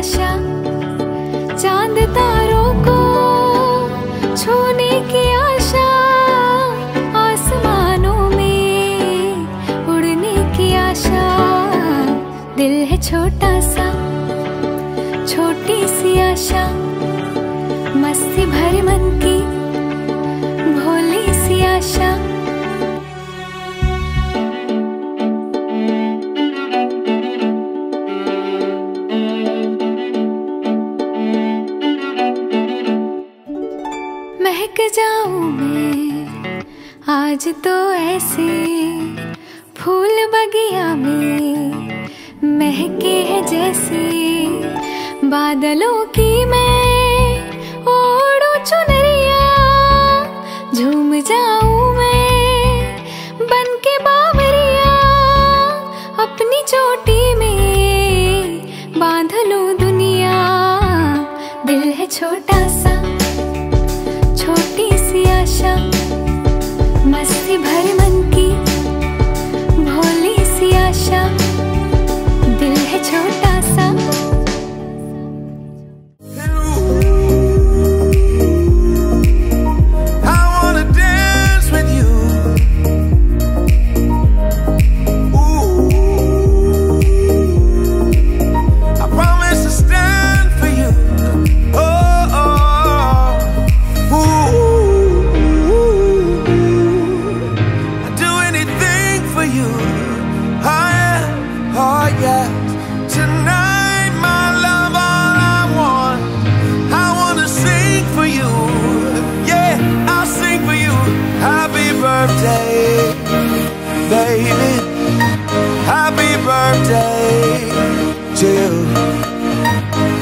आशा, चाँद तारों को छूने की आशा, आसमानों में उड़ने की आशा। दिल है छोटा महक जाऊँ मैं। आज तो ऐसे फूल बगिया में महके है जैसे बादलों की मैं ओढ़ो चुनरिया, झूम जाऊँ मैं बन के बावरिया। अपनी चोटी में बाँध लूँ दुनिया, दिल है छोटा सा। छोटी सी आशा मस्ती भरे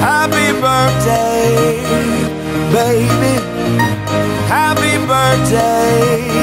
Happy birthday, baby. Happy birthday